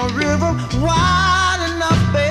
A river wide enough, baby.